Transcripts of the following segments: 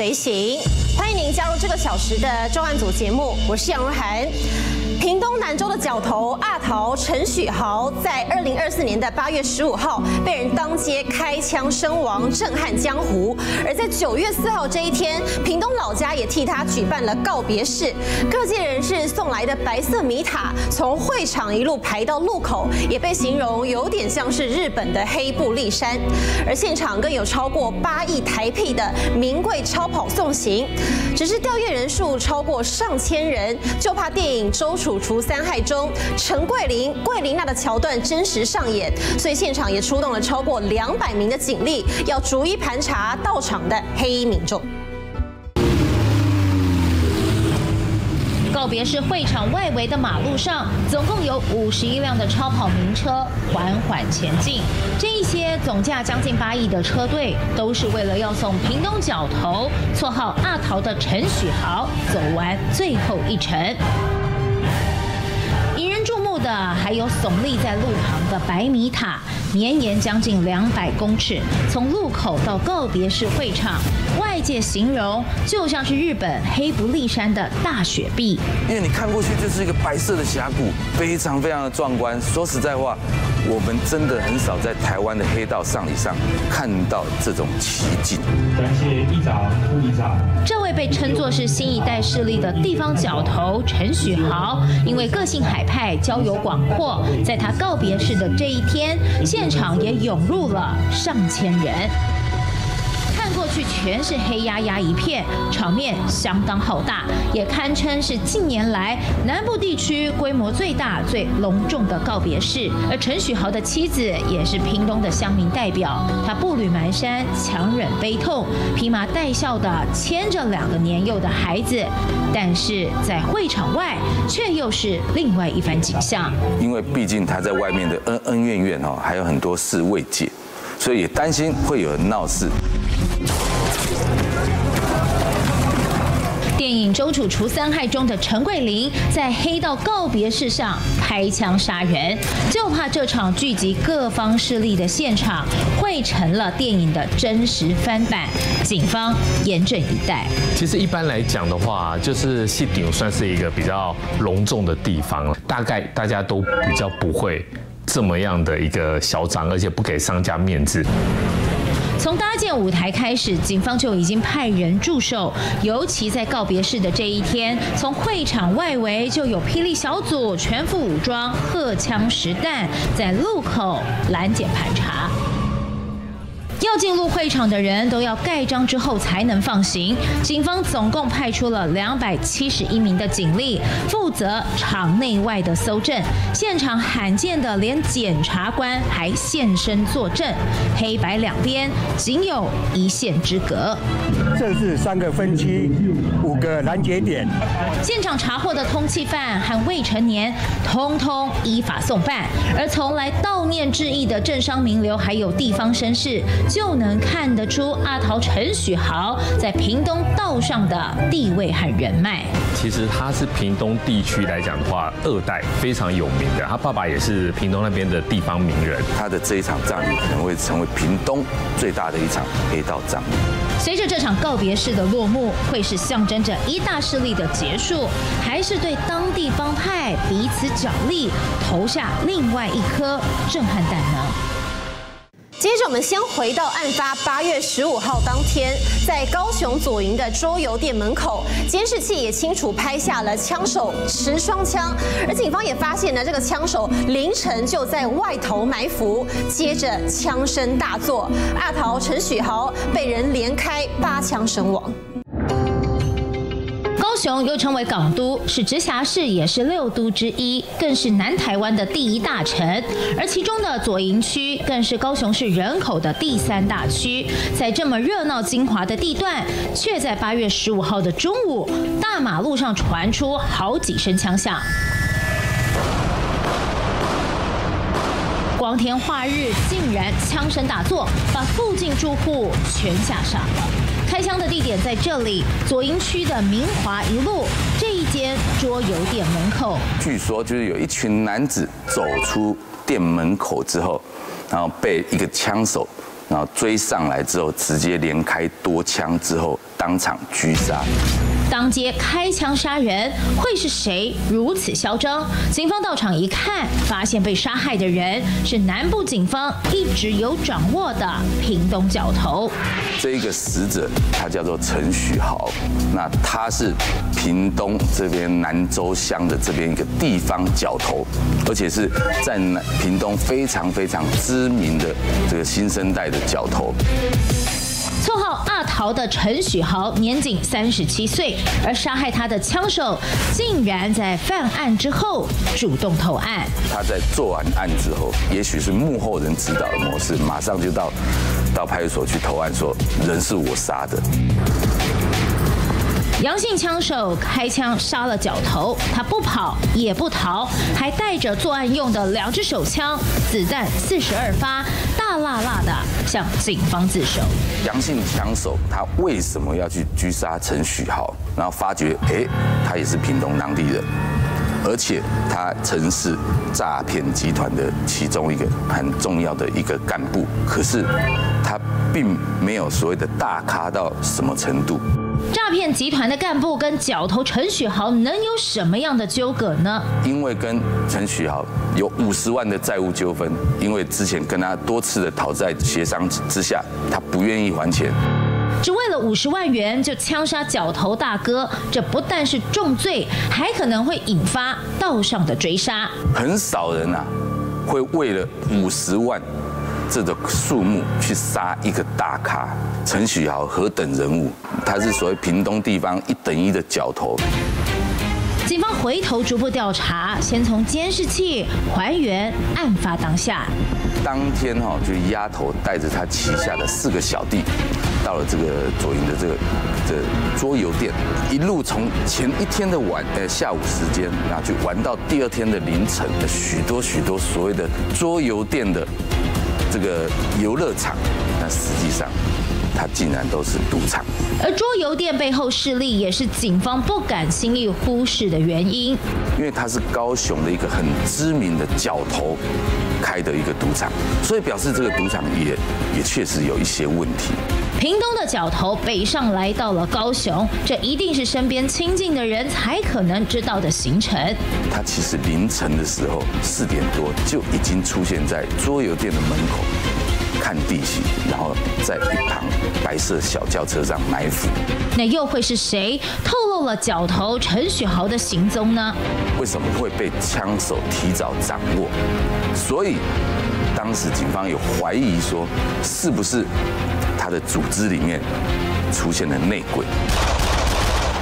随行，欢迎您加入这个小时的重案组节目，我是杨如涵。屏东南州的角头阿桃陈许豪，在二零二四年的八月十五号被人当街开枪身亡，震撼江湖。而在九月四号这一天，屏东老家也替他举办了告别式，各界人士送来的白色米塔，从会场一路排到路口，也被形容有点像是日本的黑布利山。而现场更有超过八亿台币的名贵超跑送行，只是吊唁人数超过上千人，就怕电影周楚。除三害中，陈桂林、桂林娜的桥段真实上演，所以现场也出动了超过两百名的警力，要逐一盘查到场的黑衣民众。告别式会场外围的马路上，总共有五十一辆的超跑名车缓缓前进。这一些总价将近八亿的车队，都是为了要送屏东角头绰号阿桃的陈许豪走完最后一程。的还有耸立在路旁的白米塔，绵延将近两百公尺，从路口到告别式会场，外界形容就像是日本黑不立山的大雪壁。因为你看过去就是一个白色的峡谷，非常非常的壮观。说实在话。我们真的很少在台湾的黑道丧礼上看到这种奇景。感谢议长、副议长。这位被称作是新一代势力的地方角头陈许豪，因为个性海派、交友广阔，在他告别式的这一天，现场也涌入了上千人。去全是黑压压一片，场面相当浩大，也堪称是近年来南部地区规模最大、最隆重的告别式。而陈许豪的妻子也是屏东的乡民代表，他步履蹒跚，强忍悲痛，披麻戴孝的牵着两个年幼的孩子。但是在会场外，却又是另外一番景象。因为毕竟他在外面的恩恩怨怨哦，还有很多事未解，所以也担心会有人闹事。电影《周楚除三害》中的陈桂林在黑道告别式上开枪杀人，就怕这场聚集各方势力的现场会成了电影的真实翻版。警方严阵以待。其实一般来讲的话，就是戏顶算是一个比较隆重的地方，大概大家都比较不会这么样的一个嚣张，而且不给商家面子。从搭建舞台开始，警方就已经派人驻守。尤其在告别式的这一天，从会场外围就有霹雳小组全副武装，荷枪实弹，在路口拦截盘查。要进入会场的人都要盖章之后才能放行。警方总共派出了两百七十一名的警力，负责场内外的搜证。现场罕见的，连检察官还现身作证，黑白两边仅有一线之隔。这是三个分区，五个拦截点。现场查获的通缉犯和未成年，通通依法送办。而从来悼念致意的政商名流，还有地方绅士。就能看得出阿桃陈许豪在屏东道上的地位和人脉。其实他是屏东地区来讲的话，二代非常有名的，他爸爸也是屏东那边的地方名人。他的这一场葬礼可能会成为屏东最大的一场黑道葬礼。随着这场告别式的落幕，会是象征着一大势力的结束，还是对当地帮派彼此角力投下另外一颗震撼弹呢？接着，我们先回到案发八月十五号当天，在高雄左营的桌游店门口，监视器也清楚拍下了枪手持双枪，而警方也发现呢，这个枪手凌晨就在外头埋伏。接着，枪声大作，阿桃陈许豪被人连开八枪身亡。雄又称为港都，是直辖市，也是六都之一，更是南台湾的第一大城。而其中的左营区，更是高雄市人口的第三大区。在这么热闹精华的地段，却在八月十五号的中午，大马路上传出好几声枪响。光天化日，竟然枪声大作，把附近住户全吓傻了。开枪的地点在这里，左营区的明华一路这一间桌游店门口。据说就是有一群男子走出店门口之后，然后被一个枪手然后追上来之后，直接连开多枪之后，当场狙杀。当街开枪杀人，会是谁如此嚣张？警方到场一看，发现被杀害的人是南部警方一直有掌握的屏东角头。这一个死者他叫做陈许豪，那他是屏东这边南州乡的这边一个地方角头，而且是在南屏东非常非常知名的这个新生代的角头。号阿桃的陈许豪年仅三十七岁，而杀害他的枪手竟然在犯案之后主动投案。他在做完案之后，也许是幕后人指导的模式，马上就到到派出所去投案，说人是我杀的。杨姓枪手开枪杀了脚头，他不跑也不逃，还带着作案用的两只手枪，子弹四十二发，大辣辣的向警方自首。杨姓枪手他为什么要去狙杀陈许豪？然后发觉，哎，他也是屏东当地人，而且他曾是诈骗集团的其中一个很重要的一个干部，可是他并没有所谓的大咖到什么程度。诈骗集团的干部跟角头陈许豪能有什么样的纠葛呢？因为跟陈许豪有五十万的债务纠纷，因为之前跟他多次的讨债协商之下，他不愿意还钱，只为了五十万元就枪杀角头大哥，这不但是重罪，还可能会引发道上的追杀。很少人啊会为了五十万这个数目去杀一个大咖。陈许豪何等人物？他是所谓屏东地方一等一的角头。警方回头逐步调查，先从监视器还原案发当下。当天哈，就丫头带着他旗下的四个小弟，到了这个左营的这个这桌游店，一路从前一天的晚呃下午时间，然后去玩到第二天的凌晨，许多许多所谓的桌游店的这个游乐场，那实际上。它竟然都是赌场，而桌游店背后势力也是警方不敢轻易忽视的原因。因为它是高雄的一个很知名的角头开的一个赌场，所以表示这个赌场也也确实有一些问题。屏东的角头北上来到了高雄，这一定是身边亲近的人才可能知道的行程。他其实凌晨的时候四点多就已经出现在桌游店的门口。看地形，然后在一旁白色小轿车上埋伏。那又会是谁透露了脚头陈雪豪的行踪呢？为什么会被枪手提早掌握？所以当时警方有怀疑说，是不是他的组织里面出现了内鬼？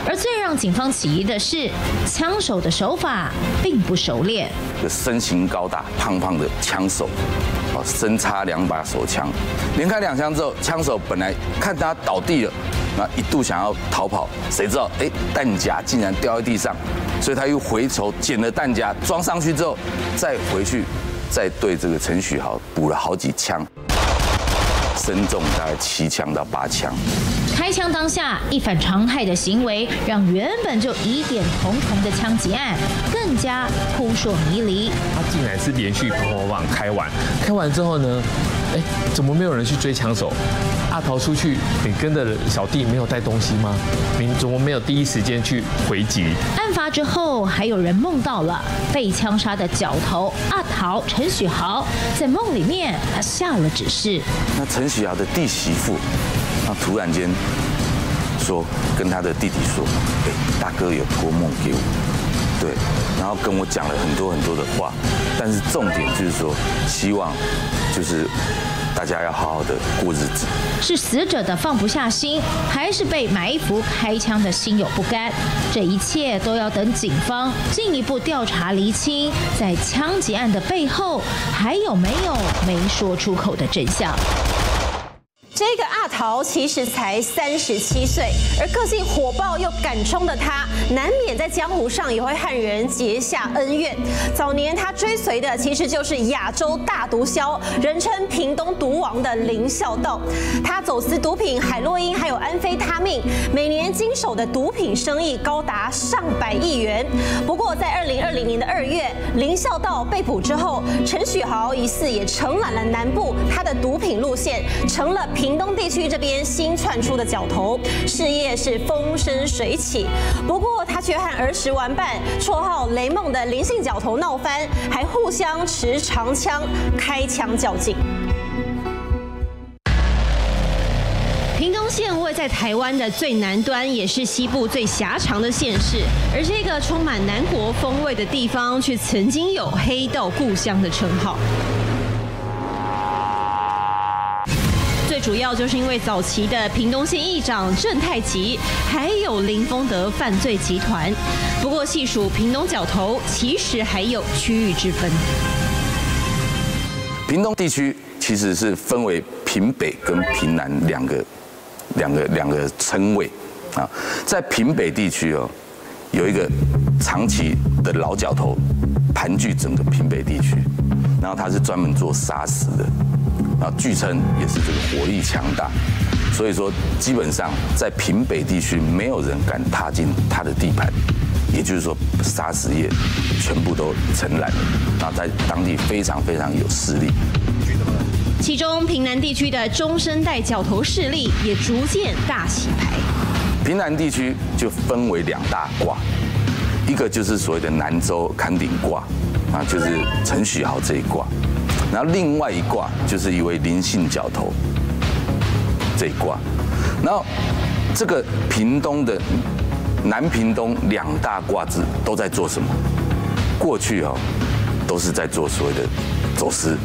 而最让警方起疑的是，枪手的手法并不熟练。身形高大、胖胖的枪手，哦，身插两把手枪，连开两枪之后，枪手本来看他倒地了，那一度想要逃跑，谁知道，哎，弹夹竟然掉在地上，所以他又回头捡了弹夹装上去之后，再回去，再对这个陈许豪补了好几枪，身中大概七枪到八枪。开枪当下一反常态的行为，让原本就疑点重重的枪击案更加扑朔迷离。他竟然是连续砰砰砰开完，开完之后呢，哎，怎么没有人去追枪手？阿桃出去，你跟着小弟没有带东西吗？你怎么没有第一时间去回击？案发之后，还有人梦到了被枪杀的角头阿桃陈许豪，在梦里面他下了指示。那陈许豪的弟媳妇。他突然间说，跟他的弟弟说：“哎，大哥有托梦给我，对，然后跟我讲了很多很多的话，但是重点就是说，希望就是大家要好好的过日子。”是死者的放不下心，还是被埋伏开枪的心有不甘？这一切都要等警方进一步调查厘清，在枪击案的背后还有没有没说出口的真相。这个阿桃其实才三十七岁，而个性火爆又敢冲的他，难免在江湖上也会和人结下恩怨。早年他追随的其实就是亚洲大毒枭，人称屏东毒王的林孝道。他走私毒品海洛因还有安非他命，每年经手的毒品生意高达上百亿元。不过在二零二零年的二月，林孝道被捕之后，陈许豪疑似也承揽了南部他的毒品路线，成了屏。屏东地区这边新窜出的角头，事业是风生水起。不过他却和儿时玩伴、绰号雷梦的林姓角头闹翻，还互相持长枪开枪较劲。屏东县位在台湾的最南端，也是西部最狭长的县市。而这个充满南国风味的地方，却曾经有“黑道故乡”的称号。主要就是因为早期的屏东县议长郑太吉，还有林丰德犯罪集团。不过细数屏东角头，其实还有区域之分。屏东地区其实是分为屏北跟屏南两个、两个、两个称谓啊。在屏北地区哦，有一个长期的老角头，盘踞整个屏北地区，然后他是专门做砂石的。啊，据称也是这个火力强大，所以说基本上在平北地区没有人敢踏进他的地盘，也就是说砂石业全部都承揽，那在当地非常非常有势力。其中平南地区的中生代角头势力也逐渐大洗牌。平南地区就分为两大卦，一个就是所谓的南州坎顶卦，啊，就是陈许豪这一卦。然后另外一卦就是一位灵性角头这一卦，然后这个屏东的南屏东两大卦子都在做什么？过去哦都是在做所谓的走私。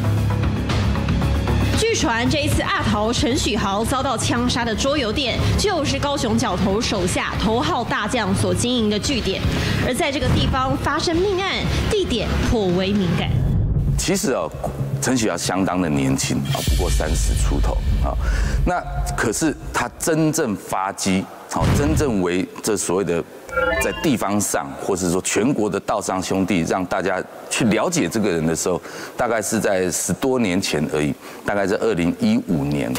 据传这一次阿桃陈许豪遭到枪杀的桌游店，就是高雄角头手下头号大将所经营的据点，而在这个地方发生命案，地点颇为敏感。其实哦。陈雪瑶相当的年轻啊，不过三十出头啊。那可是他真正发迹，好，真正为这所谓的在地方上，或是说全国的道上兄弟，让大家去了解这个人的时候，大概是在十多年前而已，大概在二零一五年。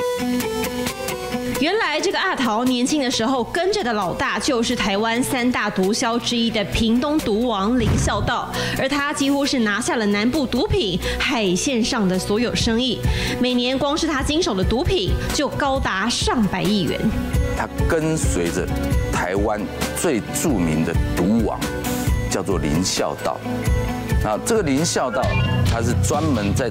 原来这个阿桃年轻的时候跟着的老大就是台湾三大毒枭之一的屏东毒王林孝道，而他几乎是拿下了南部毒品海线上的所有生意，每年光是他经手的毒品就高达上百亿元。他跟随着台湾最著名的毒王，叫做林孝道。啊，这个林孝道他是专门在。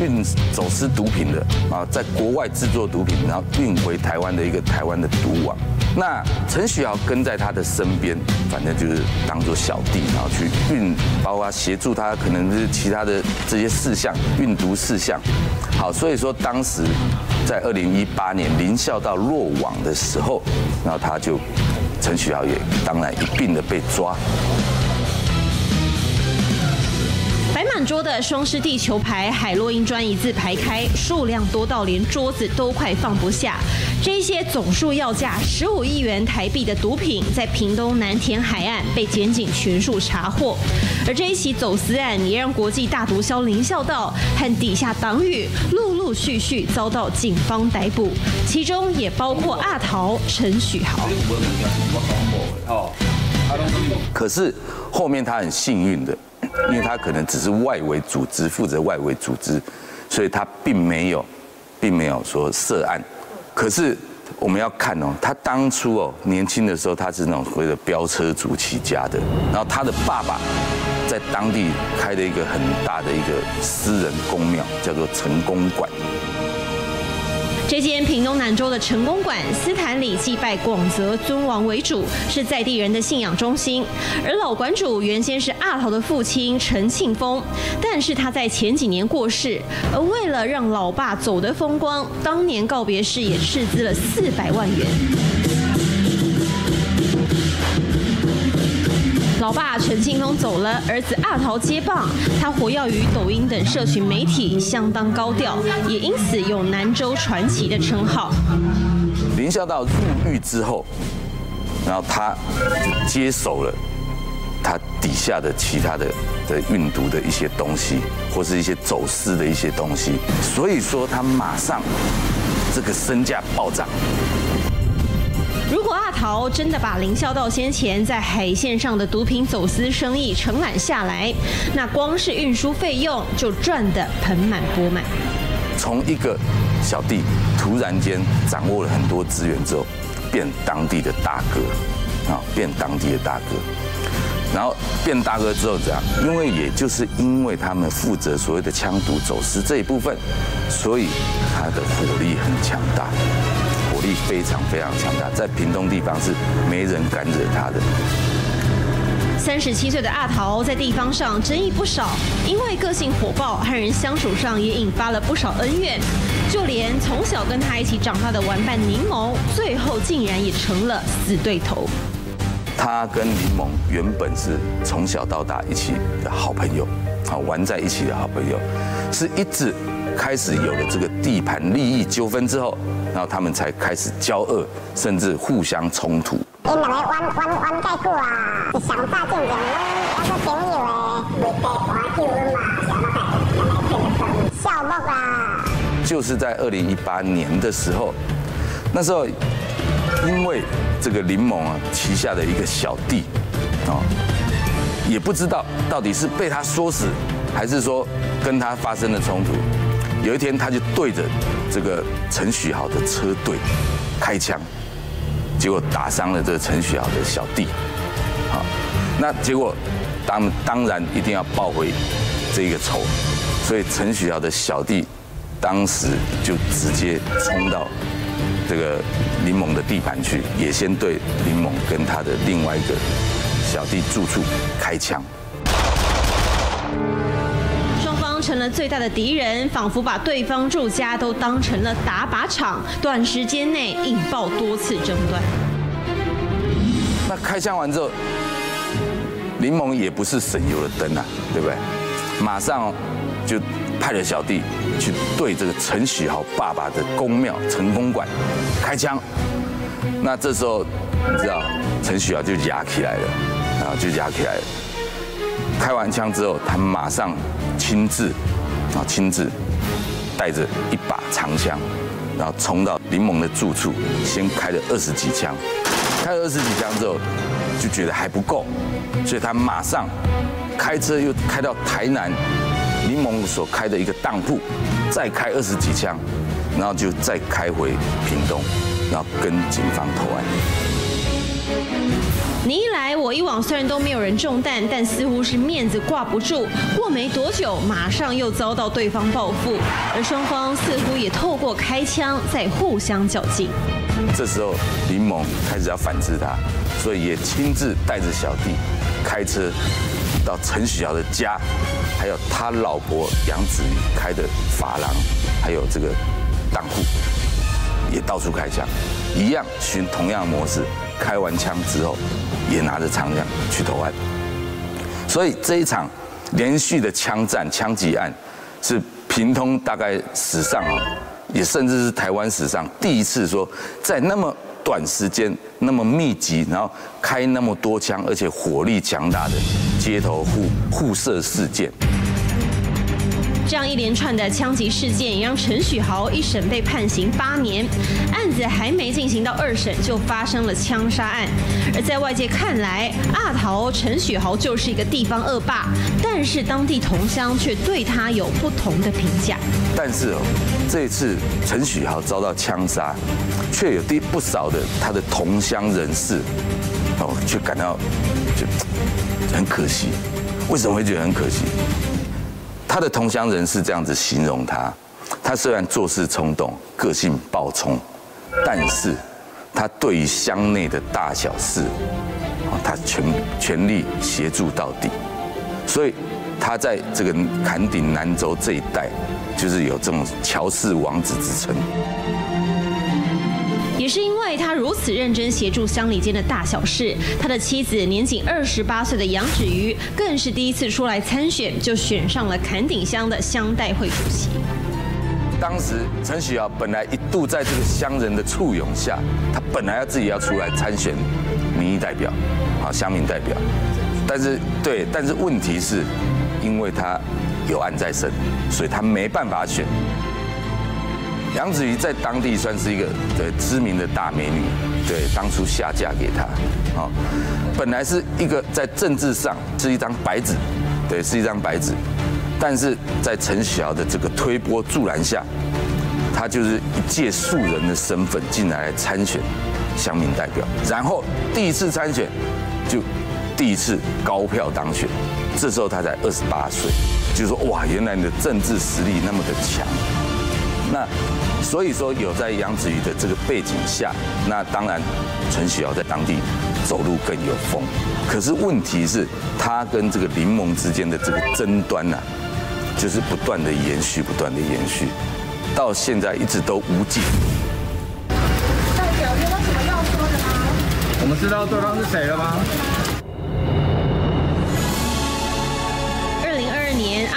运走私毒品的啊，在国外制作毒品，然后运回台湾的一个台湾的毒王。那陈许豪跟在他的身边，反正就是当做小弟，然后去运，包括协助他，可能是其他的这些事项，运毒事项。好，所以说当时在二零一八年林孝道落网的时候，然后他就陈许豪也当然一并的被抓。满桌的双狮地球牌、海洛因砖一字排开，数量多到连桌子都快放不下。这些总数要价十五亿元台币的毒品，在屏东南田海岸被检警全数查获。而这一起走私案，也让国际大毒枭林孝道和底下党羽陆陆续续遭到警方逮捕，其中也包括阿桃陈许豪。可是后面他很幸运的。因为他可能只是外围组织负责外围组织，所以他并没有，并没有说涉案。可是我们要看哦，他当初哦年轻的时候，他是那种所谓的飙车族起家的，然后他的爸爸在当地开了一个很大的一个私人公庙，叫做成功馆。这间屏东南州的成功馆，斯坦里祭拜广泽尊王为主，是在地人的信仰中心。而老馆主原先是阿桃的父亲陈庆峰，但是他在前几年过世，而为了让老爸走得风光，当年告别式也斥资了四百万元。老爸陈庆峰走了，儿子阿桃接棒，他活跃于抖音等社群媒体，相当高调，也因此有南州传奇的称号。林孝道入狱之后，然后他接手了他底下的其他的的运毒的一些东西，或是一些走私的一些东西，所以说他马上这个身价暴涨。如果阿桃真的把林孝道先前在海线上的毒品走私生意承揽下来，那光是运输费用就赚得盆满钵满。从一个小弟突然间掌握了很多资源之后，变当地的大哥，啊，变当地的大哥，然后变大哥之后这样，因为也就是因为他们负责所谓的枪毒走私这一部分，所以他的火力很强大。力非常非常强大，在屏东地方是没人敢惹他的。三十七岁的阿桃在地方上争议不少，因为个性火爆，和人相处上也引发了不少恩怨。就连从小跟他一起长大的玩伴柠檬，最后竟然也成了死对头。他跟柠檬原本是从小到大一起的好朋友，啊，玩在一起的好朋友，是一直开始有了这个地盘利益纠纷之后。然后他们才开始交恶，甚至互相冲突。因两个玩玩玩在过啊，想大见人，要说朋友诶，未得花酒嘛，笑木啊。就是在二零一八年的时候，那时候因为这个林某啊旗下的一个小弟，啊，也不知道到底是被他说死，还是说跟他发生了冲突。有一天，他就对着这个陈许豪的车队开枪，结果打伤了这个陈许豪的小弟。好，那结果当当然一定要报回这个仇，所以陈许豪的小弟当时就直接冲到这个林猛的地盘去，也先对林猛跟他的另外一个小弟住处开枪。成了最大的敌人，仿佛把对方住家都当成了打靶场，短时间内引爆多次争端。那开枪完之后，林蒙也不是省油的灯啊，对不对？马上就派了小弟去对这个陈许豪爸爸的公庙陈公馆开枪。那这时候你知道，陈许豪就压起来了，然后就压起来了。开完枪之后，他马上亲自啊亲自带着一把长枪，然后冲到林某的住处，先开了二十几枪。开了二十几枪之后，就觉得还不够，所以他马上开车又开到台南林某所开的一个当铺，再开二十几枪，然后就再开回屏东，然后跟警方投案。你一来我一往，虽然都没有人中弹，但似乎是面子挂不住。过没多久，马上又遭到对方报复，而双方似乎也透过开枪在互相较劲。这时候林某开始要反制他，所以也亲自带着小弟开车到陈许尧的家，还有他老婆杨子瑜开的发廊，还有这个当户，也到处开枪，一样循同样模式。开完枪之后，也拿着长枪去投案，所以这一场连续的枪战、枪击案，是平通大概史上啊，也甚至是台湾史上第一次说，在那么短时间、那么密集，然后开那么多枪，而且火力强大的街头互互射事件。这样一连串的枪击事件，也让陈许豪一审被判刑八年，案子还没进行到二审，就发生了枪杀案。而在外界看来，阿桃陈许豪就是一个地方恶霸，但是当地同乡却对他有不同的评价。但是哦，这次陈许豪遭到枪杀，却有第不少的他的同乡人士哦，却感到就很可惜。为什么会觉得很可惜？他的同乡人是这样子形容他：，他虽然做事冲动、个性暴冲，但是他对于乡内的大小事，他全全力协助到底。所以他在这个坎顶南州这一带，就是有这种乔氏王子之称。也是因为他如此认真协助乡里间的大小事，他的妻子年仅二十八岁的杨芷瑜，更是第一次出来参选就选上了坎顶乡的乡代会主席。当时陈许尧本来一度在这个乡人的簇拥下，他本来要自己要出来参选民意代表，啊乡民代表，但是对，但是问题是，因为他有案在身，所以他没办法选。杨子瑜在当地算是一个对知名的大美女，对，当初下嫁给他，啊，本来是一个在政治上是一张白纸，对，是一张白纸，但是在陈晓的这个推波助澜下，他就是一介素人的身份进来来参选乡民代表，然后第一次参选就第一次高票当选，这时候他才二十八岁，就说哇，原来你的政治实力那么的强。那所以说有在杨子瑜的这个背景下，那当然陈许尧在当地走路更有风。可是问题是，他跟这个林盟之间的这个争端呢，就是不断的延续，不断的延续，到现在一直都无尽。代表有什么要说的吗？我们知道对方是谁了吗？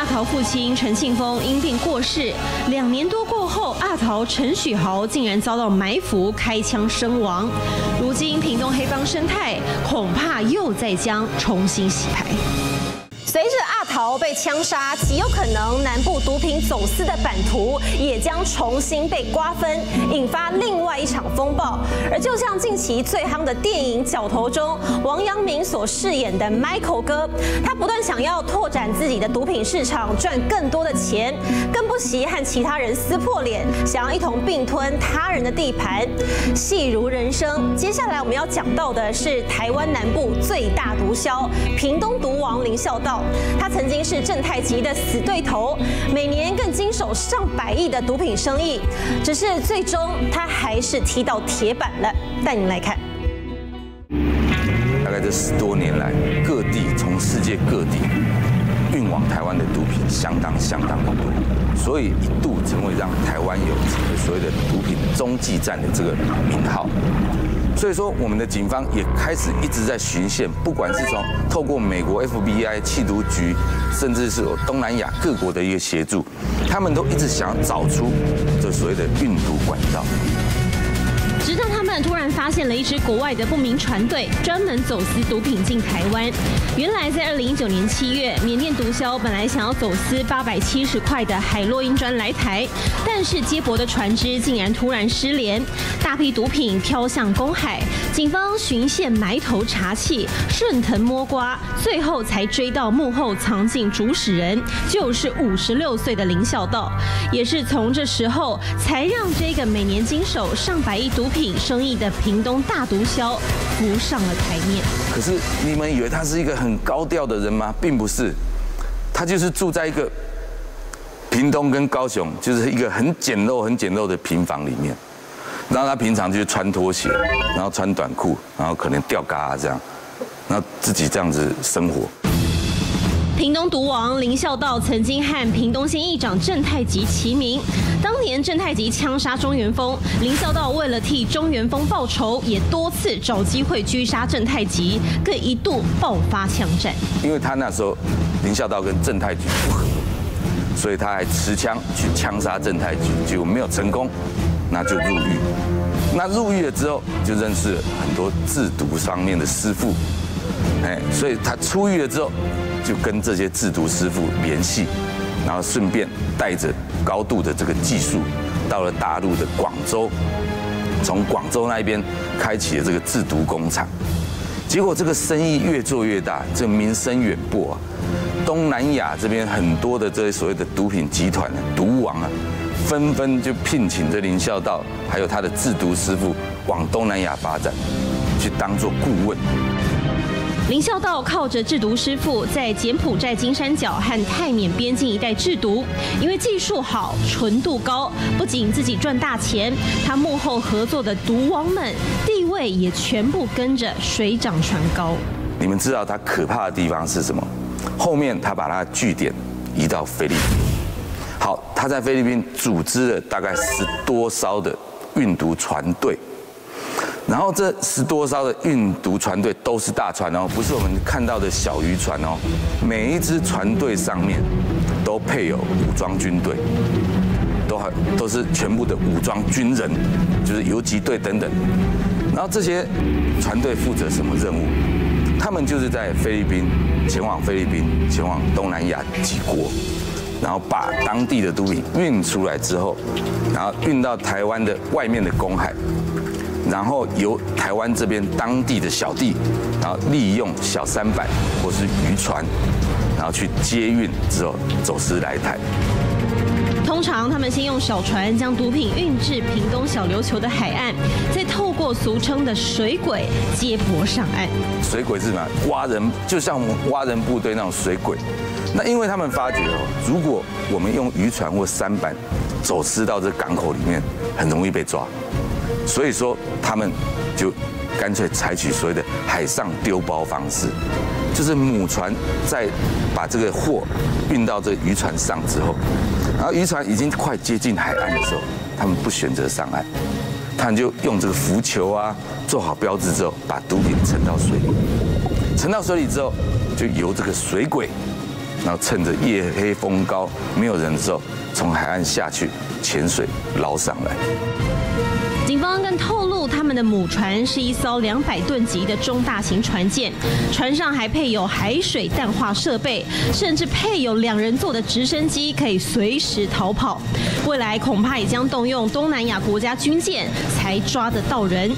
阿桃父亲陈庆峰因病过世，两年多过后，阿桃陈许豪竟然遭到埋伏，开枪身亡。如今，屏东黑帮生态恐怕又再将重新洗牌。谁是阿桃被枪杀，极有可能南部毒品走私的版图也将重新被瓜分，引发另外一场风暴。而就像近期最夯的电影《角头》中，王阳明所饰演的 Michael 哥，他不断想要拓展自己的毒品市场，赚更多的钱，更不惜和其他人撕破脸，想要一同并吞他人的地盘。戏如人生，接下来我们要讲到的是台湾南部最大毒枭——屏东毒王林孝道。他曾曾经是正太极的死对头，每年更经手上百亿的毒品生意，只是最终他还是踢到铁板了。带您来看，大概这十多年来，各地从世界各地运往台湾的毒品相当相当的多，所以一度成为让台湾有所谓的毒品中继站的这个名号。所以说，我们的警方也开始一直在巡线，不管是从透过美国 FBI 缉毒局，甚至是有东南亚各国的一个协助，他们都一直想要找出这所谓的运毒管道。突然发现了一支国外的不明船队，专门走私毒品进台湾。原来在二零一九年七月，缅甸毒枭本来想要走私八百七十块的海洛因砖来台，但是接驳的船只竟然突然失联，大批毒品飘向公海。警方循线埋头查气，顺藤摸瓜，最后才追到幕后藏进主使人，就是五十六岁的林孝道。也是从这时候，才让这个每年经手上百亿毒品生意意的屏东大毒枭浮上了台面。可是你们以为他是一个很高调的人吗？并不是，他就是住在一个屏东跟高雄，就是一个很简陋、很简陋的平房里面。然后他平常就是穿拖鞋，然后穿短裤，然后可能吊嘎这样，然后自己这样子生活。屏东毒王林孝道曾经和屏东县议长郑太吉齐名。当年郑太吉枪杀中原峰，林孝道为了替中原峰报仇，也多次找机会狙杀郑太吉，更一度爆发枪战。因为他那时候林孝道跟郑太吉不和，所以他还持枪去枪杀郑太吉，结果没有成功，那就入狱。那入狱了之后，就认识了很多制毒方面的师傅，哎，所以他出狱了之后。就跟这些制毒师傅联系，然后顺便带着高度的这个技术，到了大陆的广州，从广州那边开启了这个制毒工厂。结果这个生意越做越大，这名声远播啊！东南亚这边很多的这些所谓的毒品集团、毒王啊，纷纷就聘请这林孝道还有他的制毒师傅往东南亚发展，去当做顾问。林孝道靠着制毒师傅，在柬埔寨金三角和泰缅边境一带制毒，因为技术好、纯度高，不仅自己赚大钱，他幕后合作的毒王们地位也全部跟着水涨船高。你们知道他可怕的地方是什么？后面他把他的据点移到菲律宾。好，他在菲律宾组织了大概十多艘的运毒船队，然后这十多艘的运毒船队都是大船哦，不是我们看到的小渔船哦。每一支船队上面都配有武装军队，都还都是全部的武装军人，就是游击队等等。然后这些船队负责什么任务？他们就是在菲律宾前往菲律宾，前往东南亚几国，然后把当地的毒品运出来之后，然后运到台湾的外面的公海。然后由台湾这边当地的小弟，然后利用小三板或是渔船，然后去接运之后走私来台。通常他们先用小船将毒品运至屏东小琉球的海岸，再透过俗称的水鬼接驳上岸。水鬼是什么？挖人，就像挖人部队那种水鬼。那因为他们发觉哦，如果我们用渔船或三板走私到这港口里面，很容易被抓。所以说，他们就干脆采取所谓的海上丢包方式，就是母船在把这个货运到这渔船上之后，然后渔船已经快接近海岸的时候，他们不选择上岸，他们就用这个浮球啊做好标志之后，把毒品沉到水里，沉到水里之后，就由这个水鬼，然后趁着夜黑风高没有人的时候，从海岸下去潜水捞上来。刚刚跟透露，的母船是一艘两百吨级的中大型船舰，船上还配有海水淡化设备，甚至配有两人座的直升机，可以随时逃跑。未来恐怕也将动用东南亚国家军舰才抓得到人。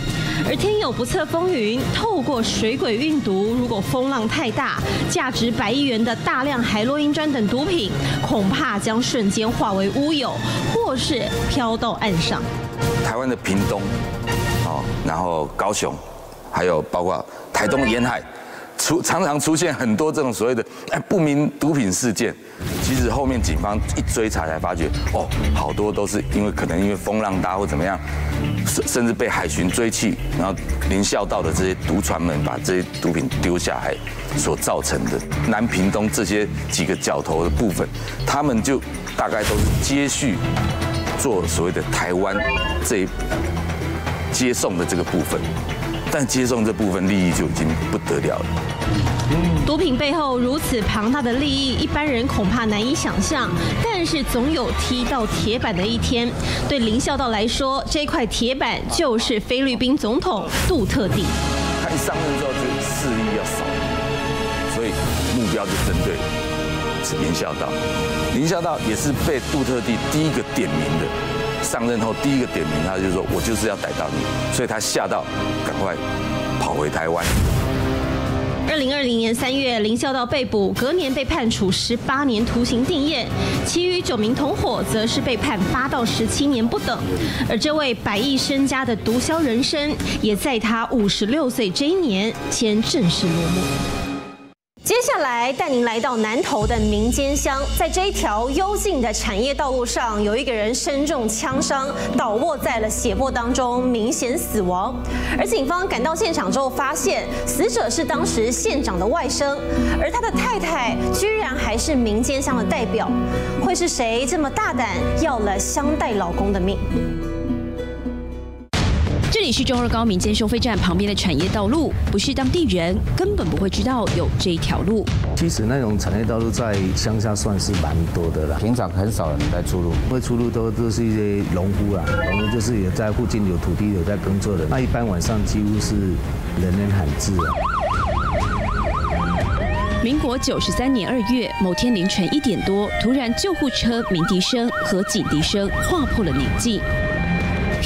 而天有不测风云，透过水轨运毒，如果风浪太大，价值百亿元的大量海洛因砖等毒品，恐怕将瞬间化为乌有，或是飘到岸上。台湾的屏东，哦，然后高雄，还有包括台东沿海，出常常出现很多这种所谓的哎不明毒品事件。其实后面警方一追查才发觉，哦，好多都是因为可能因为风浪大或怎么样，甚甚至被海巡追去，然后临校道的这些毒船们把这些毒品丢下海所造成的。南屏东这些几个角头的部分，他们就大概都是接续。做所谓的台湾这一接送的这个部分，但接送这部分利益就已经不得了了。毒品背后如此庞大的利益，一般人恐怕难以想象。但是总有踢到铁板的一天。对林孝道来说，这块铁板就是菲律宾总统杜特地。他一上任之后就势力要少，所以目标就针对是林孝道。林孝道也是被杜特地第一个点名的，上任后第一个点名，他就说：“我就是要逮到你。”所以他吓到，赶快跑回台湾。二零二零年三月，林孝道被捕，隔年被判处十八年徒刑定谳，其余九名同伙则是被判八到十七年不等。而这位百亿身家的毒枭人生，也在他五十六岁这一年先正式落幕。接下来带您来到南投的民间乡，在这一条幽静的产业道路上，有一个人身中枪伤，倒卧在了血泊当中，明显死亡。而警方赶到现场之后，发现死者是当时县长的外甥，而他的太太居然还是民间乡的代表，会是谁这么大胆要了乡代老公的命？是中二高民间收费站旁边的产业道路，不是当地人根本不会知道有这一条路。其实那种产业道路在乡下算是蛮多的啦，平常很少人在出入，会出入都都是一些农夫啊，农夫就是也在附近有土地有在耕作的，那一般晚上几乎是人人喊志啊。民国九十三年二月某天凌晨一点多，突然救护车鸣笛声和警笛声划破了宁静。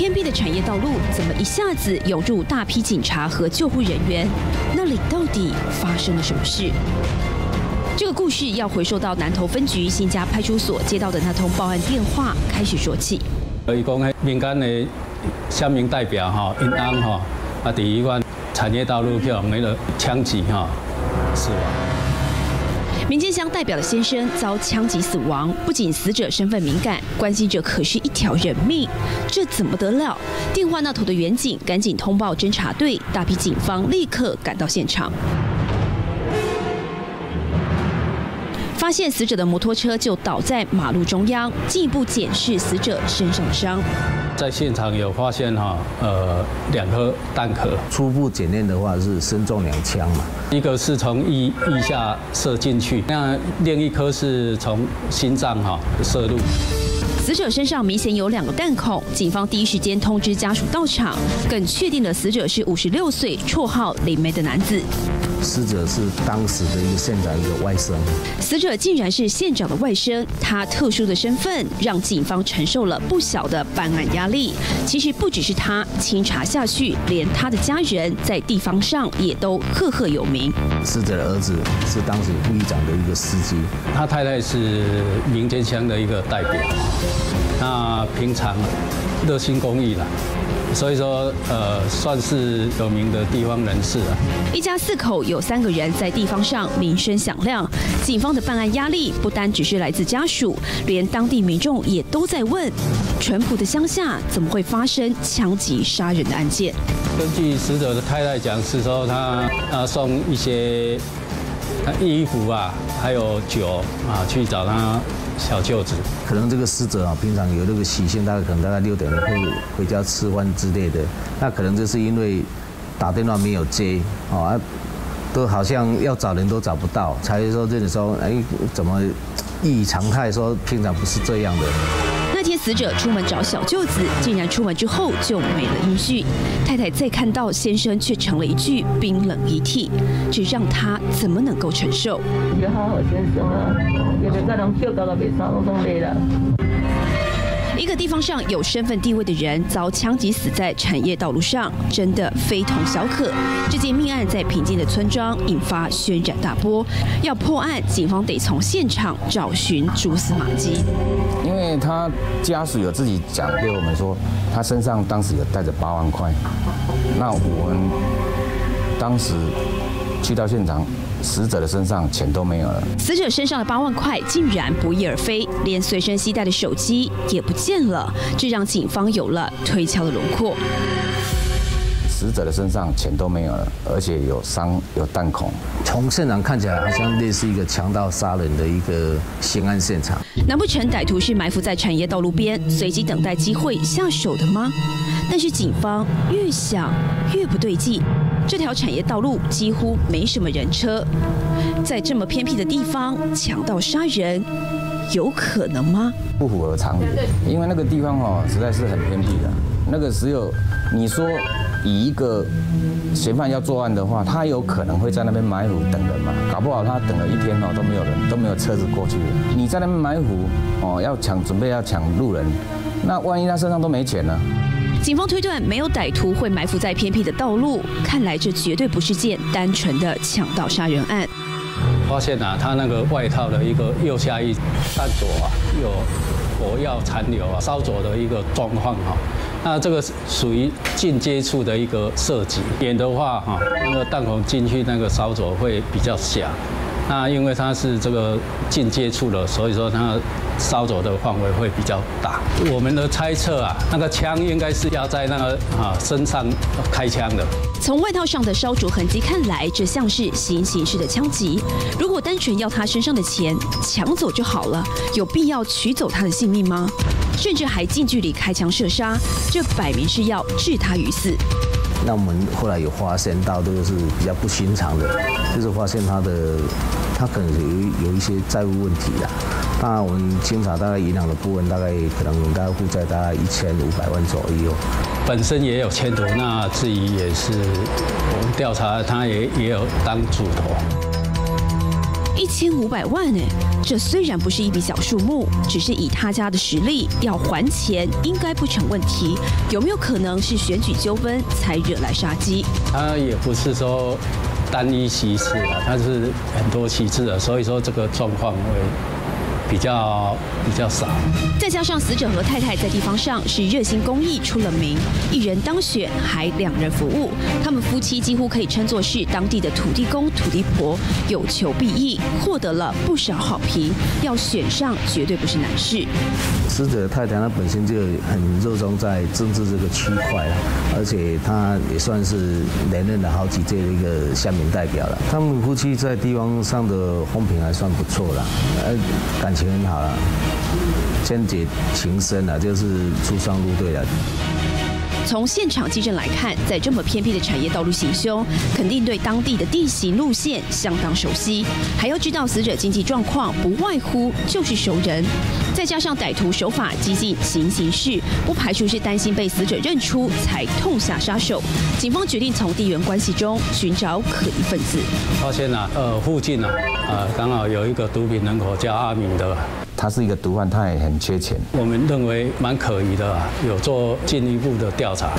偏僻的产业道路，怎么一下子涌入大批警察和救护人员？那里到底发生了什么事？这个故事要回溯到南投分局新家派出所接到的那通报案电话开始说起。伊讲，民间的乡民代表哈，因安哈，啊，第一关产业道路叫没了枪击哈，死亡。民间乡代表的先生遭枪击死亡，不仅死者身份敏感，关系着可是一条人命，这怎么得了？电话那头的远警赶紧通报侦查队，大批警方立刻赶到现场。发现死者的摩托车就倒在马路中央，进一步检视死者身上的伤。在现场有发现哈，呃，两颗弹壳。初步检验的话是身中两枪嘛，一个是从腋腋下射进去，那另一颗是从心脏哈射入。死者身上明显有两个弹孔，警方第一时间通知家属到场，更确定了死者是五十六岁，绰号“林梅”的男子。死者是当时的一个县长一个外甥，死者竟然是县长的外甥，他特殊的身份让警方承受了不小的办案压力。其实不只是他，清查下去，连他的家人在地方上也都赫赫有名。死者的儿子是当时副议长的一个司机，他太太是民间乡的一个代表，那平常热心公益了。所以说，呃，算是有名的地方人士了。一家四口有三个人在地方上名声响亮，警方的办案压力不单只是来自家属，连当地民众也都在问：淳朴的乡下怎么会发生枪击杀人的案件？根据死者的太太讲，是说他啊送一些衣服啊，还有酒啊去找他。小舅子，可能这个死者啊，平常有那个习性，大概可能大概六点会回家吃饭之类的。那可能就是因为打电话没有接，哦，都好像要找人都找不到，才说这里说，哎，怎么异常态？说平常不是这样的。那天死者出门找小舅子，竟然出门之后就没了音讯。太太再看到先生，却成了一具冰冷遗体，这让她怎么能够承受？一个地方上有身份地位的人遭枪击死在产业道路上，真的非同小可。这件命案在平静的村庄引发轩然大波。要破案，警方得从现场找寻蛛丝马迹。因为他家属有自己讲给我们说，他身上当时有带着八万块。那我们当时去到现场。死者的身上钱都没有了。死者身上的八万块竟然不翼而飞，连随身携带的手机也不见了，这让警方有了推敲的轮廓。死者的身上钱都没有了，而且有伤有弹孔。从现场看起来，好像类似一个强盗杀人的一个刑案现场。难不成歹徒是埋伏在产业道路边，随机等待机会下手的吗？但是警方越想越不对劲。这条产业道路几乎没什么人车，在这么偏僻的地方强盗杀人，有可能吗？不符合常理，因为那个地方哦实在是很偏僻的。那个只有你说以一个嫌犯要作案的话，他有可能会在那边埋伏等人嘛？搞不好他等了一天哦都没有人，都没有车子过去。你在那边埋伏哦，要抢准备要抢路人，那万一他身上都没钱呢？警方推断没有歹徒会埋伏在偏僻的道路，看来这绝对不是件单纯的抢盗杀人案。发现啊，他那个外套的一个右下翼弹左啊，有火药残留啊，烧灼的一个状况哈。那这个属于近接触的一个设计，点的话哈，那个弹孔进去那个烧灼会比较小。那因为它是这个近接触的，所以说它烧走的范围会比较大。我们的猜测啊，那个枪应该是要在那个啊身上开枪的。从外套上的烧灼痕迹看来，这像是行刑式的枪击。如果单纯要他身上的钱抢走就好了，有必要取走他的性命吗？甚至还近距离开枪射杀，这摆明是要置他于死。那我们后来有发现到这个是比较不寻常的，就是发现他的他可能有有一些债务问题的。当然我们清查大概银行的部分，大概可能大概负债大概一千五百万左右。本身也有牵头，那至于也是我们调查，他也也有当主头。一千五百万哎，这虽然不是一笔小数目，只是以他家的实力要还钱，应该不成问题。有没有可能是选举纠纷才惹来杀机？他也不是说单一其次啊，它是很多其次的，所以说这个状况会比较比较少。再加上死者和太太在地方上是热心公益出了名，一人当选还两人服务，他们夫妻几乎可以称作是当地的土地公、土地婆，有求必应，获得了不少好评。要选上绝对不是难事。死者太太她本身就很热衷在政治这个区块了，而且她也算是连任了好几届的一个乡民代表了。他们夫妻在地方上的风评还算不错了，呃，感情很好了，见解情深了，就是出双入对了。从现场记证来看，在这么偏僻的产业道路行凶，肯定对当地的地形路线相当熟悉。还要知道死者经济状况，不外乎就是熟人。再加上歹徒手法激进，行刑事，不排除是担心被死者认出才痛下杀手。警方决定从地缘关系中寻找可疑分子。发现啊，呃，附近啊，呃，刚好有一个毒品人口叫阿明的。他是一个毒贩，他也很缺钱。我们认为蛮可疑的，有做进一步的调查。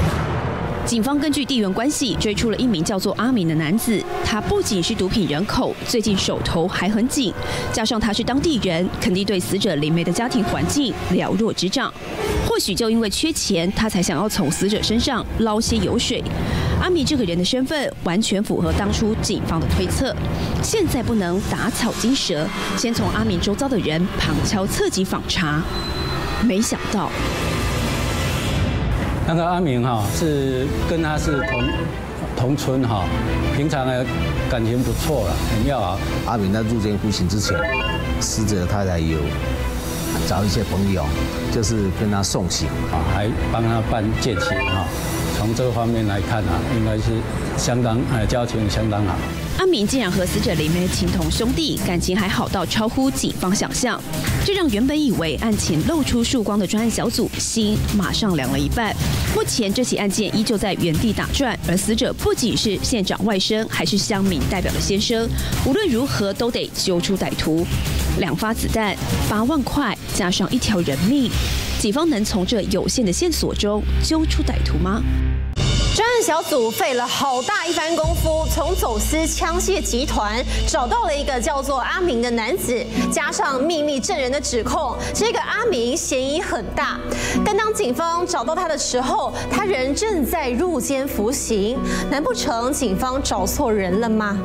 警方根据地缘关系追出了一名叫做阿明的男子，他不仅是毒品人口，最近手头还很紧，加上他是当地人，肯定对死者林梅的家庭环境了若指掌。或许就因为缺钱，他才想要从死者身上捞些油水。阿明这个人的身份完全符合当初警方的推测。现在不能打草惊蛇，先从阿明周遭的人旁敲侧击访查。没想到，那个阿明哈是跟他是同同村哈，平常呢感情不错了，很要好。阿明在入监服刑之前，死者太太有找一些朋友，就是跟他送行啊，还帮他办践行哈。从这个方面来看啊，应该是相当呃交情相当好。阿明竟然和死者林梅情同兄弟，感情还好到超乎警方想象，这让原本以为案情露出曙光的专案小组心马上凉了一半。目前这起案件依旧在原地打转，而死者不仅是县长外甥，还是乡民代表的先生。无论如何都得揪出歹徒。两发子弹，八万块，加上一条人命，警方能从这有限的线索中揪出歹徒吗？专案小组费了好大一番功夫，从走私枪械集团找到了一个叫做阿明的男子，加上秘密证人的指控，这个阿明嫌疑很大。但当警方找到他的时候，他人正在入监服刑。难不成警方找错人了吗？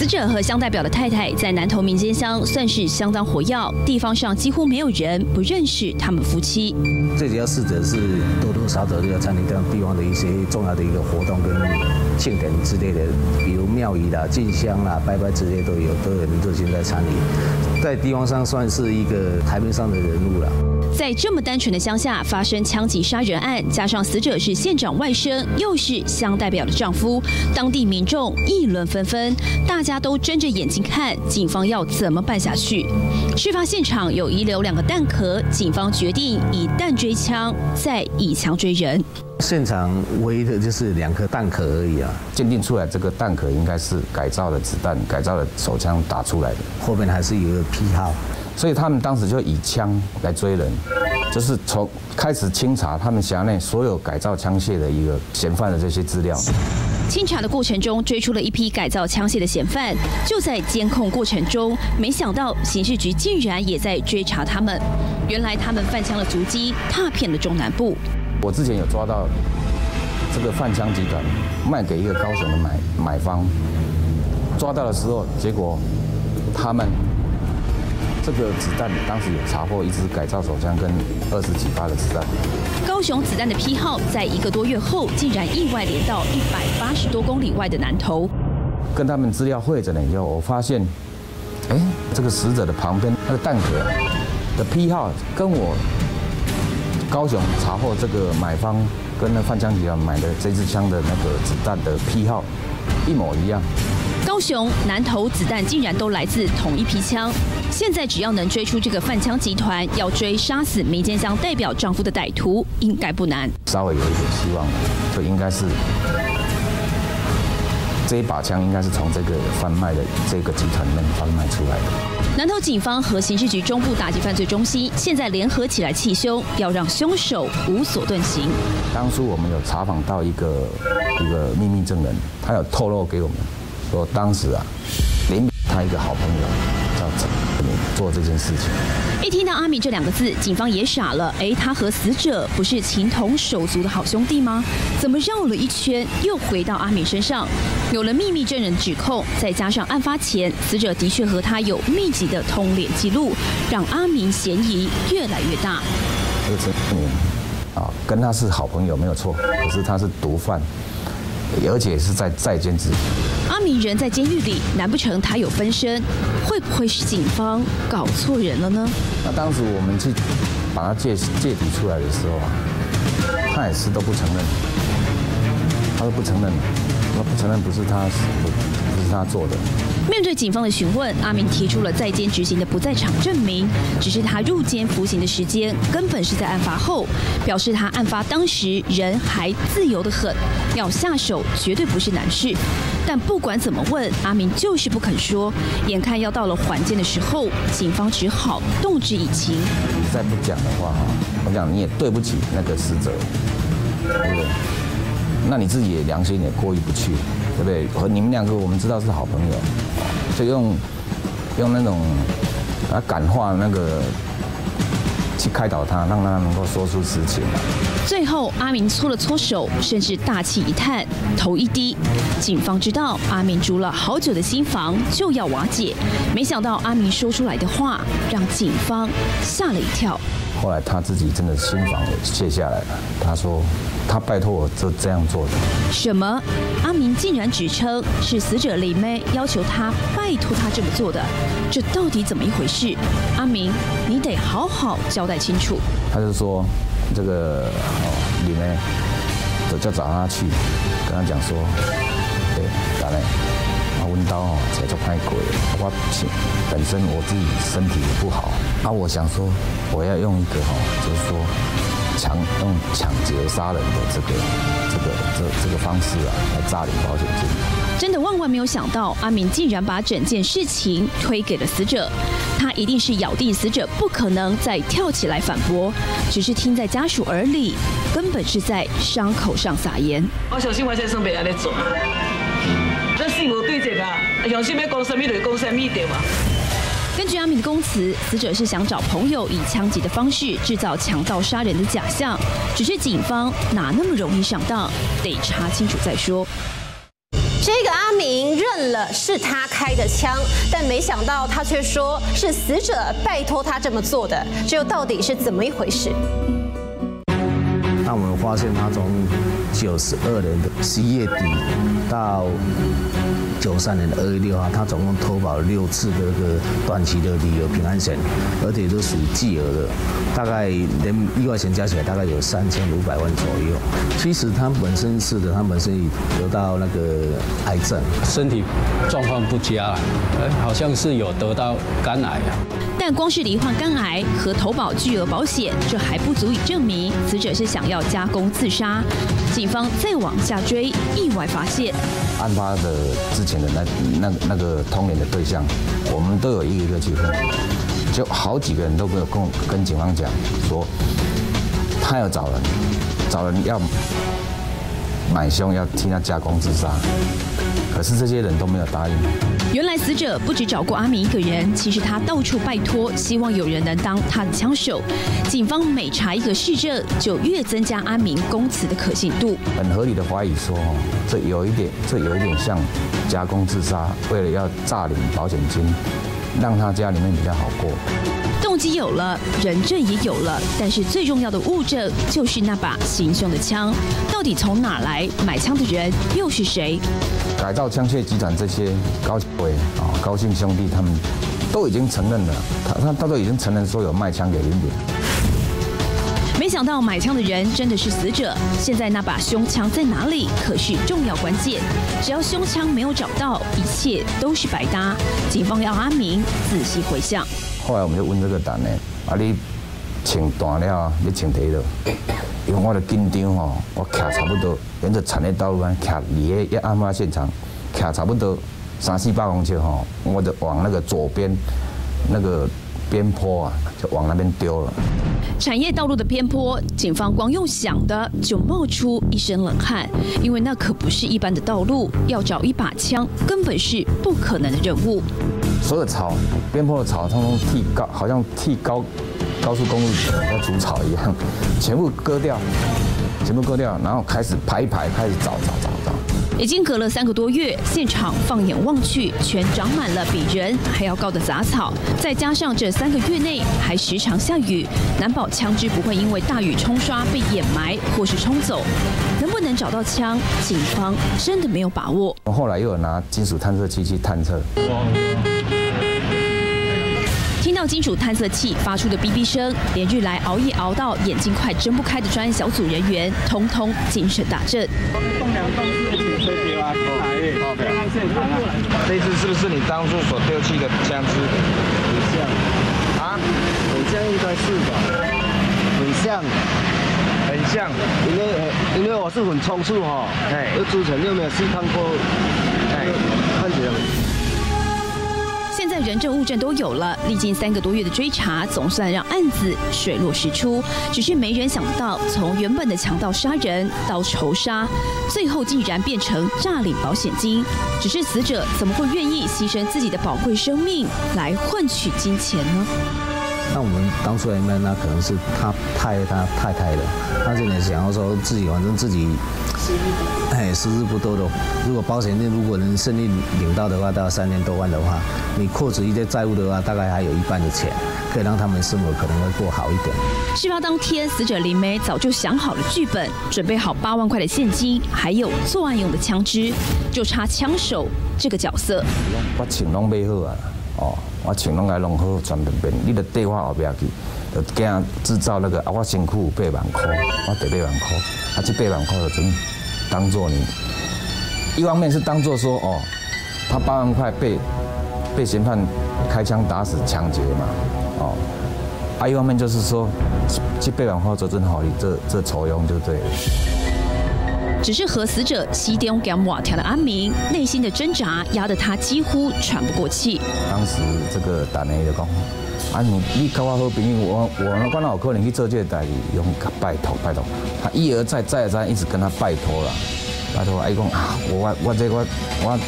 死者和乡代表的太太在南投民间乡算是相当活跃，地方上几乎没有人不认识他们夫妻。最主要死者是多多少少都要参与这样地方的一些重要的一个活动跟庆典之类的，比如庙宇啦、进香啦、拜拜之类都有，都有人热心在参与，在地方上算是一个台面上的人物了。在这么单纯的乡下发生枪击杀人案，加上死者是县长外甥，又是乡代表的丈夫，当地民众议论纷纷，大家都睁着眼睛看警方要怎么办下去。事发现场有遗留两个弹壳，警方决定以弹追枪，再以枪追人。现场唯一的就是两颗弹壳而已啊，鉴定出来这个弹壳应该是改造的子弹、改造的手枪打出来的，后面还是有一个批号。所以他们当时就以枪来追人，就是从开始清查他们辖内所有改造枪械的一个嫌犯的这些资料。清查的过程中，追出了一批改造枪械的嫌犯。就在监控过程中，没想到刑事局竟然也在追查他们。原来他们贩枪的足迹踏遍了中南部。我之前有抓到这个贩枪集团卖给一个高雄的买买方，抓到的时候，结果他们。这个子弹当时有查获一支改造手枪跟二十几发的子弹。高雄子弹的批号在一个多月后竟然意外连到一百八十多公里外的南投。跟他们资料汇整了以后，我发现，哎，这个死者的旁边那个弹壳的批号跟我高雄查获这个买方跟那贩枪集团买的这支枪的那个子弹的批号一模一样。高雄、南投子弹竟然都来自同一批枪。现在只要能追出这个贩枪集团，要追杀死民间香代表丈夫的歹徒，应该不难。稍微有一点希望，就应该是这一把枪应该是从这个贩卖的这个集团里面贩卖出来的。南投警方和刑事局中部打击犯罪中心现在联合起来气凶，要让凶手无所遁形。当初我们有查访到一个一个秘密证人，他有透露给我们说，当时啊，连他一个好朋友。到做这件事情。一听到阿米这两个字，警方也傻了。哎，他和死者不是情同手足的好兄弟吗？怎么绕了一圈又回到阿米身上？有了秘密证人指控，再加上案发前死者的确和他有密集的通联记录，让阿明嫌疑越来越大。这个陈明啊，跟他是好朋友没有错，可是他是毒贩，而且是在在监之。阿明人在监狱里，难不成他有分身？会不会是警方搞错人了呢？那当时我们去把他借借底出来的时候啊，他也是都不承认，他都不承认，他不承认不是他不不是他做的。面对警方的询问，阿明提出了在监执行的不在场证明，只是他入监服刑的时间根本是在案发后，表示他案发当时人还自由的很，要下手绝对不是难事。但不管怎么问，阿明就是不肯说。眼看要到了还监的时候，警方只好动之以情。你再不讲的话，我讲你也对不起那个死者，对不对？那你自己也良心也过意不去，对不对？和你们两个我们知道是好朋友，就用用那种啊感化那个去开导他，让他能够说出实情。最后，阿明搓了搓手，甚至大气一叹，头一低。警方知道阿明住了好久的新房就要瓦解，没想到阿明说出来的话让警方吓了一跳。后来他自己真的心房也卸下来了，他说他拜托我这这样做的。什么？阿明竟然指称是死者李妹要求他拜托他这么做的，这到底怎么一回事？阿明，你得好好交代清楚。他就说。这个哦，里面就叫找他去，跟他讲说，对，咋嘞？刀哦，才做拍鬼，我本身我自己身体也不好，啊，我想说，我要用一个哈，就是说，抢用抢劫杀人的这个这个这这个方式啊，来诈领保险金。真的万万没有想到，阿敏竟然把整件事情推给了死者。他一定是咬定死者不可能再跳起来反驳，只是听在家属耳里，根本是在伤口上撒盐。我小心我先生别安尼做，这死啊！相信要讲什么就讲什么对吗？根据阿明的供词，死者是想找朋友以枪击的方式制造强盗杀人的假象，只是警方哪那么容易上当，得查清楚再说。这个阿明认了是他开的枪，但没想到他却说是死者拜托他这么做的，这又到底是怎么一回事？那我们发现他从九十二年的十一月底到。九三年的二月六号，他总共投保了六次的这个短期的旅游平安险，而且都属于巨额的，大概连意外险加起来大概有三千五百万左右。其实他本身是的，他本身已得到那个癌症，身体状况不佳，哎，好像是有得到肝癌啊。但光是罹患肝癌和投保巨额保险，这还不足以证明死者是想要加工自杀。警方再往下追，意外发现，案发的之前的那那那个通联的对象，我们都有一个一个去分，就好几个人都没有跟跟警方讲说，他要找人，找人要买凶，要替他加工自杀，可是这些人都没有答应。原来死者不止找过阿明一个人，其实他到处拜托，希望有人能当他的枪手。警方每查一个市政，就越增加阿明供词的可信度。很合理的怀疑说，这有一点，这有一点像加工自杀，为了要诈领保险金，让他家里面比较好过。动机有了，人证也有了，但是最重要的物证就是那把行凶的枪，到底从哪来？买枪的人又是谁？改造枪械集团这些高伟啊、高姓兄弟，他们都已经承认了，他他他都已经承认说有卖枪给林炳。没想到买枪的人真的是死者，现在那把凶枪在哪里？可是重要关键，只要凶枪没有找到，一切都是白搭。警方要阿明仔细回想。后来我们就问这个胆呢，啊你请断了，你请第了？因为我的紧张吼，我徛差不多，沿着产业道路啊，徛离个一案发现场，徛差不多三四百公尺吼，我就往那个左边那个边坡啊，就往那边丢了。产业道路的边坡，警方光用想的就冒出一身冷汗，因为那可不是一般的道路，要找一把枪根本是不可能的任务。所有草边坡的草，通通剃高，好像剃高高速公路在除草一样，全部割掉，全部割掉，然后开始排一排，开始找找找找。已经隔了三个多月，现场放眼望去，全长满了比人还要高的杂草，再加上这三个月内还时常下雨，难保枪支不会因为大雨冲刷被掩埋或是冲走。能不能找到枪，警方真的没有把握。后来又有拿金属探测器去探测。听到金属探测器发出的哔哔声，连日来熬夜熬到眼睛快睁不开的专业小组人员，通通精神大振。这次是不是你当初所丢弃的枪支？很像啊，很像应该是吧？很像，很像，因为因为我是很冲速哈，哎，又之前又没有试探过，哎，看起来。人证物证都有了，历经三个多月的追查，总算让案子水落石出。只是没人想到，从原本的强盗杀人到仇杀，最后竟然变成诈领保险金。只是死者怎么会愿意牺牲自己的宝贵生命来换取金钱呢？那我们当初来问，那可能是他太他太太的，他就能想要说自己反正自己。哎，时日不多的。如果保险金如果能顺利领到的话，到三千多万的话，你扣除一些债务的话，大概还有一半的钱，可以让他们生活可能会过好一点。事发当天，死者林梅早就想好了剧本，准备好八万块的现金，还有作案用的枪支，就差枪手这个角色。我钱拢买好啊，哦，我钱拢来弄好，全部变。你的电话后边去，就惊制造那个啊，我辛苦八万块，我得八万块，啊，这八万块就准。当做你，一方面是当做说哦，他八万块被被嫌犯开枪打死抢劫嘛，哦，啊一方面就是说去被万块做真好，你这这仇用就对了。只是和死者西点给瓦条的阿明，内心的挣扎压得他几乎喘不过气。当时这个打雷的讲，啊你你跟我好朋友，我我那管好可能去做这个代理，用拜托拜托。他一而再再而三一直跟他拜托了，拜托阿公啊，我我这我我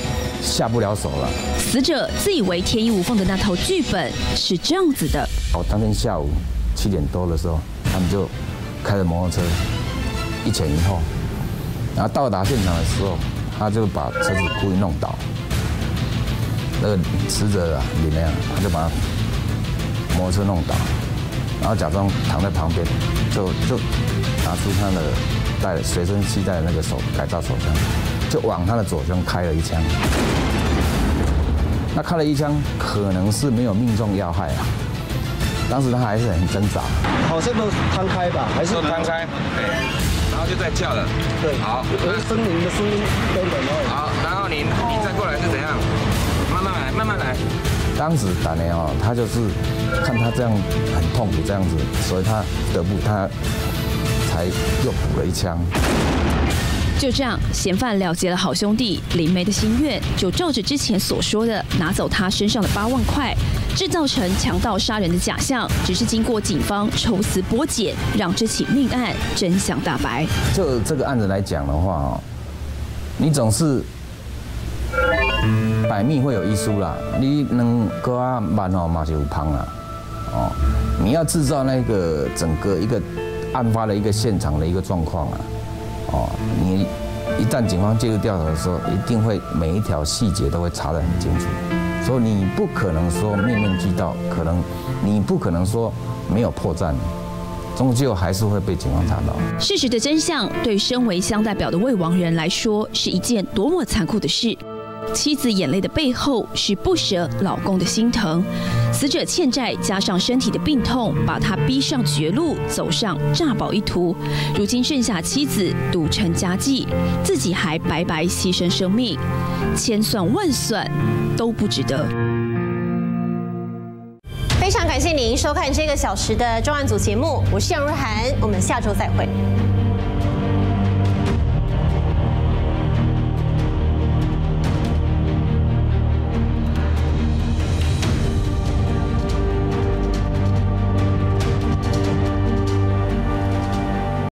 下不了手了。死者自以为天衣无缝的那套剧本是这样子的。哦，当天下午七点多的时候，他们就开着摩托车一前一后，然后到达现场的时候，他就把车子故意弄倒。那个死者啊里面，他就把他摩托车弄倒，然后假装躺在旁边，就就。拿出他的带随身携带的那个手改造手枪，就往他的左胸开了一枪。那开了一枪，可能是没有命中要害啊。当时他还是很挣扎，好像都摊开吧，还是摊开？对，然后就在叫了。对，好，有森林的声音等等哦。好，然后你你再过来是怎样？慢慢来，慢慢来。当时打雷哦，他就是看他这样很痛苦这样子，所以他得不他。才又补了一枪。就这样，嫌犯了结了好兄弟林梅的心愿，就照着之前所说的，拿走他身上的八万块，制造成强盗杀人的假象。只是经过警方抽丝剥茧，让这起命案真相大白。就这个案子来讲的话哦，你总是百密会有一疏啦，你能割慢哦嘛就胖了哦，你要制造那个整个一个。案发的一个现场的一个状况啊，哦，你一旦警方介入调查的时候，一定会每一条细节都会查得很清楚，所以你不可能说面面俱到，可能你不可能说没有破绽，终究还是会被警方查到。事实的真相，对身为乡代表的未亡人来说，是一件多么残酷的事。妻子眼泪的背后是不舍老公的心疼，死者欠债加上身体的病痛，把他逼上绝路，走上诈保一途。如今剩下妻子赌成家计，自己还白白牺牲生命，千算万算都不值得。非常感谢您收看这个小时的重案组节目，我是杨如涵，我们下周再会。